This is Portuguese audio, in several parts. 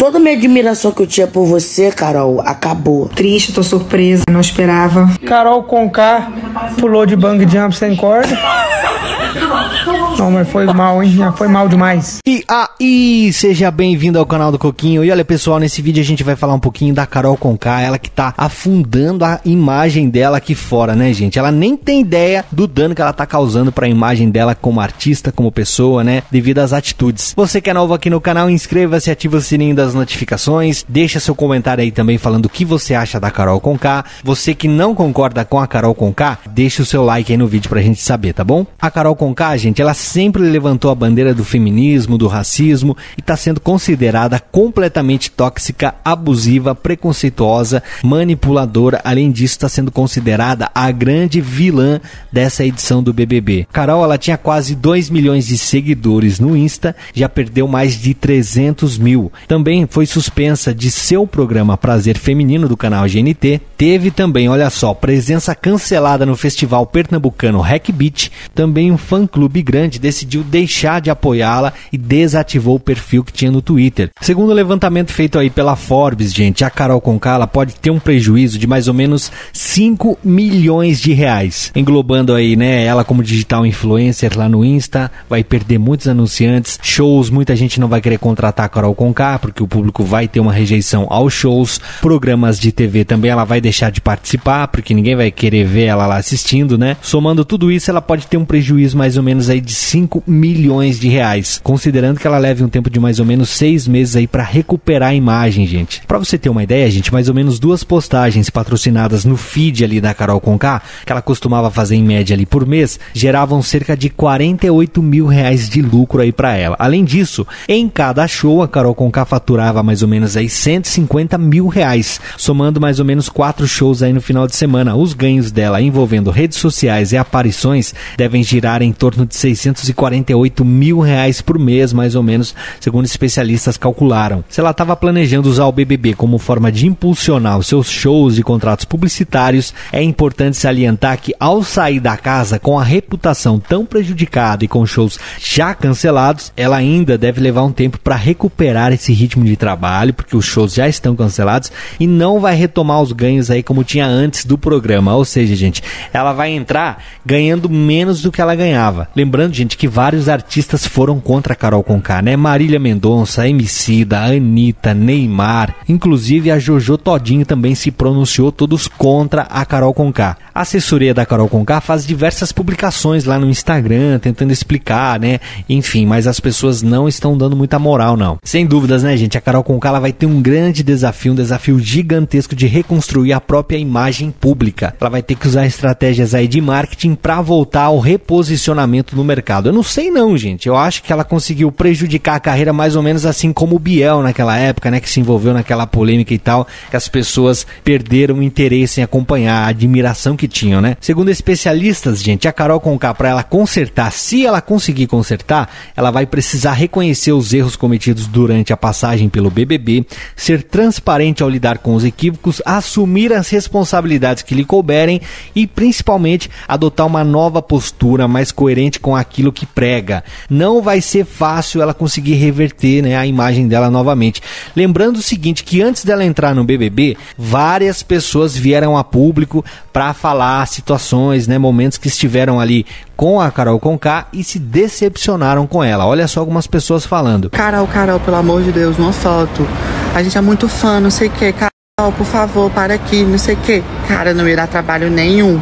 Toda a minha admiração que eu tinha por você, Carol, acabou. Triste, tô surpresa, não esperava. Carol Conká pulou de bang jump sem corda. Não, mas foi mal, hein? Foi mal demais. E aí, seja bem-vindo ao canal do Coquinho. E olha, pessoal, nesse vídeo a gente vai falar um pouquinho da Carol Conká, ela que tá afundando a imagem dela aqui fora, né, gente? Ela nem tem ideia do dano que ela tá causando para a imagem dela como artista, como pessoa, né, devido às atitudes. Você que é novo aqui no canal, inscreva-se, ativa o sininho das notificações, deixa seu comentário aí também falando o que você acha da Carol Conká. Você que não concorda com a Carol Conká, deixa o seu like aí no vídeo pra gente saber, tá bom? A Carol Conká, gente, ela sempre levantou a bandeira do feminismo, do racismo e está sendo considerada completamente tóxica, abusiva, preconceituosa, manipuladora. Além disso, está sendo considerada a grande vilã dessa edição do BBB. Carol, ela tinha quase 2 milhões de seguidores no Insta, já perdeu mais de 300 mil. Também foi suspensa de seu programa Prazer Feminino do canal GNT. Teve também, olha só, presença cancelada no festival pernambucano Hack Beat. Também um fã-clube grande decidiu deixar de apoiá-la e desativou o perfil que tinha no Twitter. Segundo o levantamento feito aí pela Forbes, gente, a Carol Conká ela pode ter um prejuízo de mais ou menos 5 milhões de reais. Englobando aí, né, ela como digital influencer lá no Insta, vai perder muitos anunciantes, shows, muita gente não vai querer contratar a Carol Conká, porque o público vai ter uma rejeição aos shows, programas de TV também ela vai deixar de participar, porque ninguém vai querer ver ela lá assistindo, né? Somando tudo isso, ela pode ter um prejuízo mais ou menos aí de 5 milhões de reais, considerando que ela leve um tempo de mais ou menos 6 meses aí para recuperar a imagem, gente. Para você ter uma ideia, gente, mais ou menos duas postagens patrocinadas no feed ali da Carol Conká, que ela costumava fazer em média ali por mês, geravam cerca de 48 mil reais de lucro aí para ela. Além disso, em cada show a Carol Conká faturava mais ou menos aí 150 mil reais, somando mais ou menos quatro shows aí no final de semana. Os ganhos dela envolvendo redes sociais e aparições devem girar em torno de 648 mil reais por mês, mais ou menos, segundo especialistas calcularam. Se ela estava planejando usar o BBB como forma de impulsionar os seus shows e contratos publicitários, é importante salientar que ao sair da casa com a reputação tão prejudicada e com shows já cancelados, ela ainda deve levar um tempo para recuperar esse ritmo de trabalho, porque os shows já estão cancelados e não vai retomar os ganhos aí como tinha antes do programa. Ou seja, gente, ela vai entrar ganhando menos do que ela ganhava. Lembrando, gente, que vários artistas foram contra a Carol Conká, né? Marília Mendonça, Emicida, Anitta, Neymar, inclusive a Jojo Todinho também se pronunciou todos contra a Carol Conká. A assessoria da Carol Conká faz diversas publicações lá no Instagram, tentando explicar, né? Enfim, mas as pessoas não estão dando muita moral, não. Sem dúvidas, né, gente? A Carol Conká vai ter um grande desafio, um desafio gigantesco de reconstruir a própria imagem pública. Ela vai ter que usar estratégias aí de marketing para voltar ao reposicionamento no mercado. Eu não sei não, gente. Eu acho que ela conseguiu prejudicar a carreira mais ou menos assim como o Biel naquela época, né, que se envolveu naquela polêmica e tal, que as pessoas perderam o interesse em acompanhar, a admiração que tinham, né? Segundo especialistas, gente, a Carol Conká para ela consertar, se ela conseguir consertar, ela vai precisar reconhecer os erros cometidos durante a passagem pelo BBB, ser transparente ao lidar com os equívocos, assumir as responsabilidades que lhe couberem e principalmente adotar uma nova postura mais coerente com aquilo que prega. Não vai ser fácil ela conseguir reverter, né, a imagem dela novamente. Lembrando o seguinte, que antes dela entrar no BBB, várias pessoas vieram a público para falar situações, né, momentos que estiveram ali com a Carol Conká e se decepcionaram com ela. Olha só algumas pessoas falando. Carol, Carol, pelo amor de Deus, uma foto. A gente é muito fã, não sei o que. Carol, por favor, para aqui, não sei o que. Cara, não ia dar trabalho nenhum.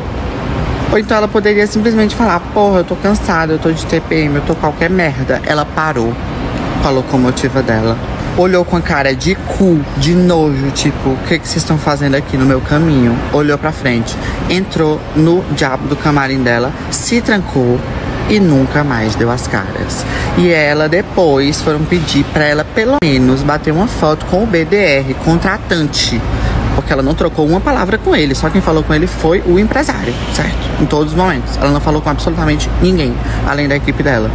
Ou então ela poderia simplesmente falar: Porra, eu tô cansada, eu tô de TPM, eu tô qualquer merda. Ela parou com a locomotiva dela. Olhou com a cara de cu, de nojo, tipo, o que, que vocês estão fazendo aqui no meu caminho? Olhou pra frente, entrou no diabo do camarim dela, se trancou e nunca mais deu as caras. E ela depois foram pedir pra ela pelo menos bater uma foto com o BDR, contratante porque ela não trocou uma palavra com ele. Só quem falou com ele foi o empresário, certo? Em todos os momentos. Ela não falou com absolutamente ninguém, além da equipe dela.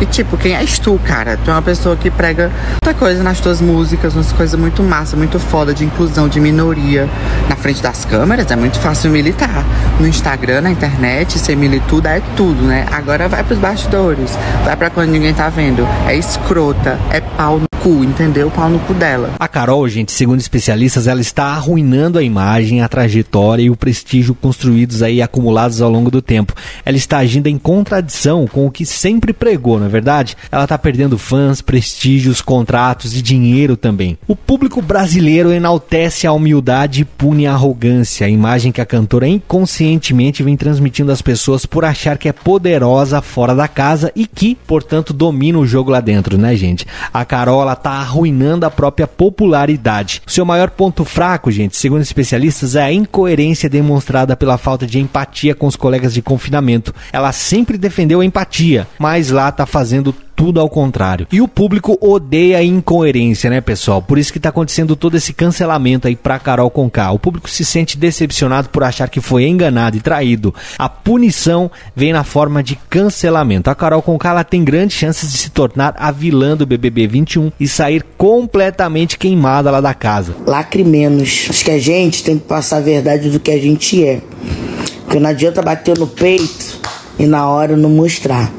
E tipo, quem és tu, cara? Tu é uma pessoa que prega muita coisa nas tuas músicas, umas coisas muito massa, muito foda, de inclusão, de minoria. Na frente das câmeras é muito fácil militar. No Instagram, na internet, ser milituda é tudo, né? Agora vai pros bastidores. Vai pra quando ninguém tá vendo. É escrota, é pau cu entendeu? Pau no cu dela. A Carol, gente, segundo especialistas, ela está arruinando a imagem, a trajetória e o prestígio construídos aí acumulados ao longo do tempo. Ela está agindo em contradição com o que sempre pregou, não é verdade? Ela está perdendo fãs, prestígios, contratos e dinheiro também. O público brasileiro enaltece a humildade e pune a arrogância, a imagem que a cantora inconscientemente vem transmitindo às pessoas por achar que é poderosa fora da casa e que, portanto, domina o jogo lá dentro, né, gente? A Carol, ela tá arruinando a própria popularidade. Seu maior ponto fraco, gente, segundo especialistas, é a incoerência demonstrada pela falta de empatia com os colegas de confinamento. Ela sempre defendeu a empatia, mas lá tá fazendo tudo ao contrário. E o público odeia a incoerência, né, pessoal? Por isso que tá acontecendo todo esse cancelamento aí pra Carol Conká. O público se sente decepcionado por achar que foi enganado e traído. A punição vem na forma de cancelamento. A Carol Conká ela tem grandes chances de se tornar a vilã do BBB 21 e sair completamente queimada lá da casa. Lacre menos. Acho que a gente tem que passar a verdade do que a gente é. Porque não adianta bater no peito e na hora não mostrar.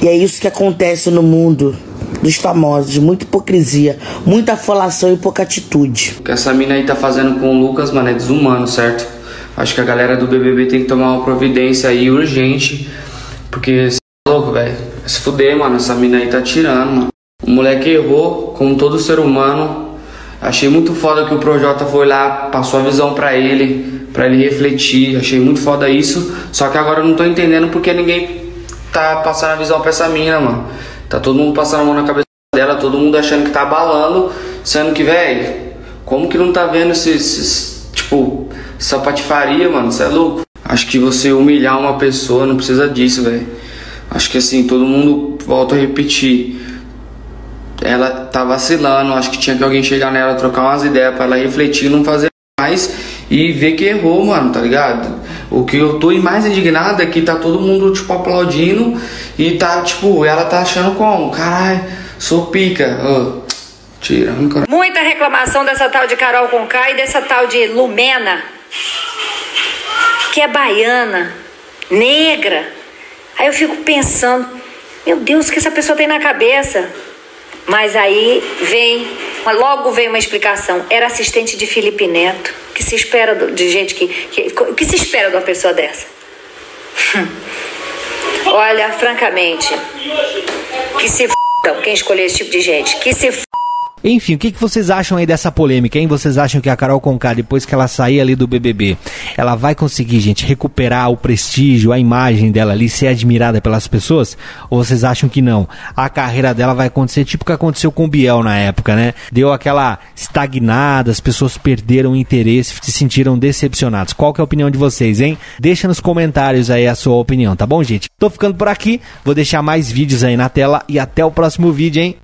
E é isso que acontece no mundo dos famosos, muita hipocrisia, muita falação e pouca atitude. O que essa mina aí tá fazendo com o Lucas, mano, é desumano, certo? Acho que a galera do BBB tem que tomar uma providência aí urgente, porque você é louco, velho. Se fuder, mano, essa mina aí tá tirando, mano. O moleque errou, como todo ser humano. Achei muito foda que o Projota foi lá, passou a visão para ele, para ele refletir. Achei muito foda isso. Só que agora eu não tô entendendo porque ninguém tá passando a visão pra essa mina, mano. Tá todo mundo passando a mão na cabeça dela, todo mundo achando que tá abalando, sendo que, velho, como que não tá vendo esses, esses tipo, essa patifaria, mano? Você é louco? Acho que você humilhar uma pessoa não precisa disso, velho. Acho que assim, todo mundo, volta a repetir. Ela tá vacilando, acho que tinha que alguém chegar nela, trocar umas ideias para ela refletir, não fazer mais e ver que errou, mano, tá ligado? O que eu tô mais indignado é que tá todo mundo, tipo, aplaudindo e tá, tipo, ela tá achando como? Caralho, sou pica. Oh, cara. Muita reclamação dessa tal de Carol Conká e dessa tal de Lumena, que é baiana, negra. Aí eu fico pensando, meu Deus, o que essa pessoa tem na cabeça? Mas aí vem, logo vem uma explicação. Era assistente de Felipe Neto. que se espera de gente que, que, que se espera de uma pessoa dessa? Olha, francamente, que se f... quem escolher esse tipo de gente, que se f... Enfim, o que, que vocês acham aí dessa polêmica, hein? Vocês acham que a Carol Conká, depois que ela sair ali do BBB, ela vai conseguir, gente, recuperar o prestígio, a imagem dela ali, ser admirada pelas pessoas? Ou vocês acham que não? A carreira dela vai acontecer tipo o que aconteceu com o Biel na época, né? Deu aquela estagnada, as pessoas perderam o interesse, se sentiram decepcionados. Qual que é a opinião de vocês, hein? Deixa nos comentários aí a sua opinião, tá bom, gente? Tô ficando por aqui, vou deixar mais vídeos aí na tela e até o próximo vídeo, hein?